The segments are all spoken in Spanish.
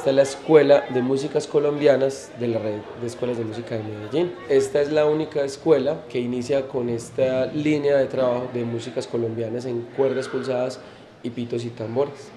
Esta es la Escuela de Músicas Colombianas de la Red de Escuelas de Música de Medellín. Esta es la única escuela que inicia con esta línea de trabajo de músicas colombianas en cuerdas pulsadas y pitos y tambores.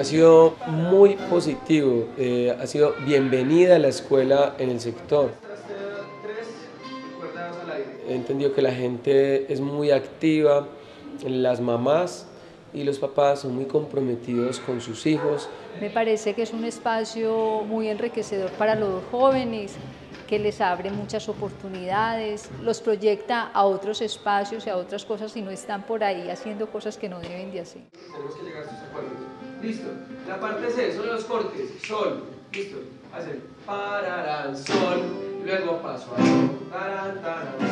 Ha sido muy positivo, eh, ha sido bienvenida la escuela en el sector. He entendido que la gente es muy activa, las mamás y los papás son muy comprometidos con sus hijos. Me parece que es un espacio muy enriquecedor para los jóvenes, que les abre muchas oportunidades, los proyecta a otros espacios y a otras cosas y no están por ahí haciendo cosas que no deben de hacer. Tenemos que llegar a acuerdos. Listo. La parte C son los cortes. Sol. Listo. Hacen pararán, sol. Luego paso a sol.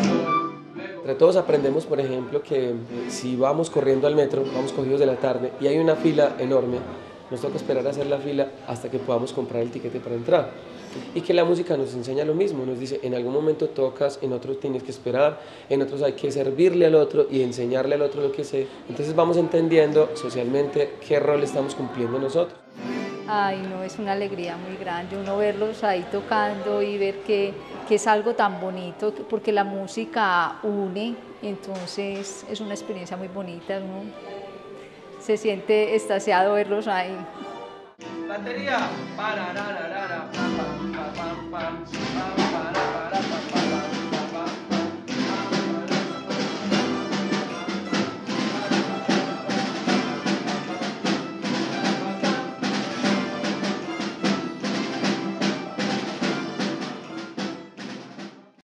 Sol. Entre todos aprendemos, por ejemplo, que eh, si vamos corriendo al metro, vamos cogidos de la tarde y hay una fila enorme, nos toca esperar a hacer la fila hasta que podamos comprar el tiquete para entrar. Y que la música nos enseña lo mismo, nos dice, en algún momento tocas, en otros tienes que esperar, en otros hay que servirle al otro y enseñarle al otro lo que sé. Entonces vamos entendiendo socialmente qué rol estamos cumpliendo nosotros. Ay, no, es una alegría muy grande uno verlos ahí tocando y ver que, que es algo tan bonito, porque la música une, entonces es una experiencia muy bonita, uno se siente estasiado verlos ahí. Batería. Para, para, para.